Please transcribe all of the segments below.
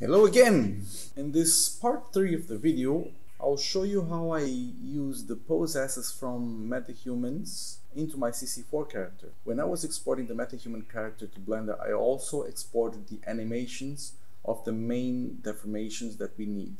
Hello again! In this part 3 of the video, I'll show you how I use the pose assets from MetaHumans into my CC4 character. When I was exporting the MetaHuman character to Blender, I also exported the animations of the main deformations that we need.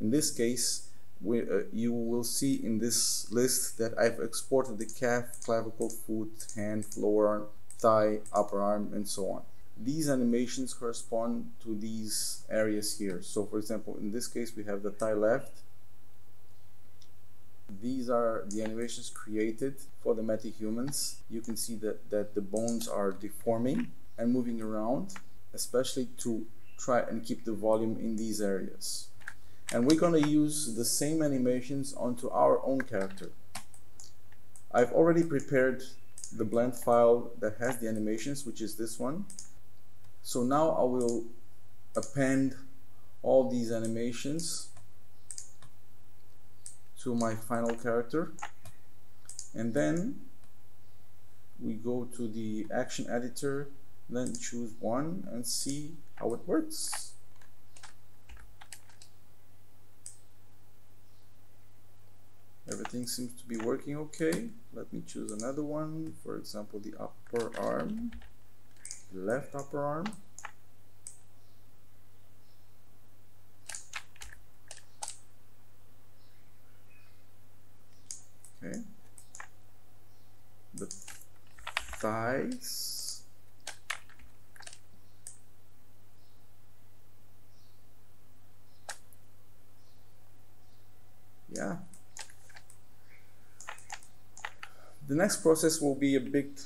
In this case, we, uh, you will see in this list that I've exported the calf, clavicle, foot, hand, lower arm, thigh, upper arm, and so on these animations correspond to these areas here. So for example, in this case, we have the thigh left. These are the animations created for the metahumans. You can see that, that the bones are deforming and moving around, especially to try and keep the volume in these areas. And we're going to use the same animations onto our own character. I've already prepared the blend file that has the animations, which is this one. So now I will append all these animations to my final character. And then we go to the action editor then choose one and see how it works. Everything seems to be working okay. Let me choose another one for example the upper arm left upper arm. Okay. The thighs. Yeah. The next process will be a bit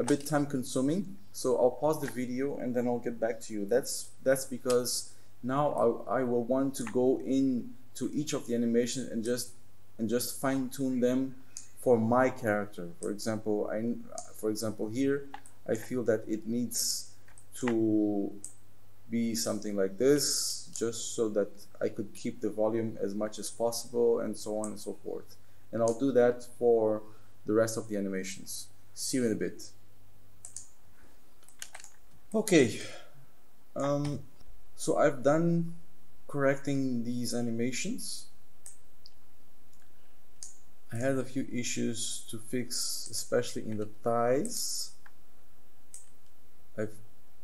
a bit time consuming. So I'll pause the video and then I'll get back to you. That's that's because now I, I will want to go in to each of the animations and just and just fine tune them for my character. For example I for example here I feel that it needs to be something like this just so that I could keep the volume as much as possible and so on and so forth. And I'll do that for the rest of the animations. See you in a bit Okay, um, so I've done correcting these animations. I had a few issues to fix, especially in the thighs. I've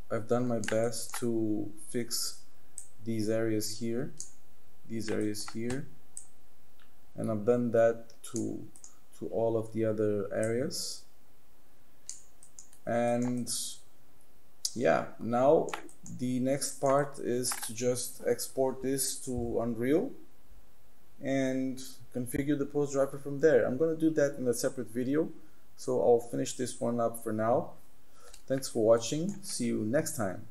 I've done my best to fix these areas here, these areas here, and I've done that to to all of the other areas. And yeah now the next part is to just export this to Unreal and configure the pose driver from there. I'm gonna do that in a separate video so I'll finish this one up for now. Thanks for watching. See you next time